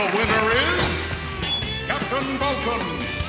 The winner is Captain Vulcan.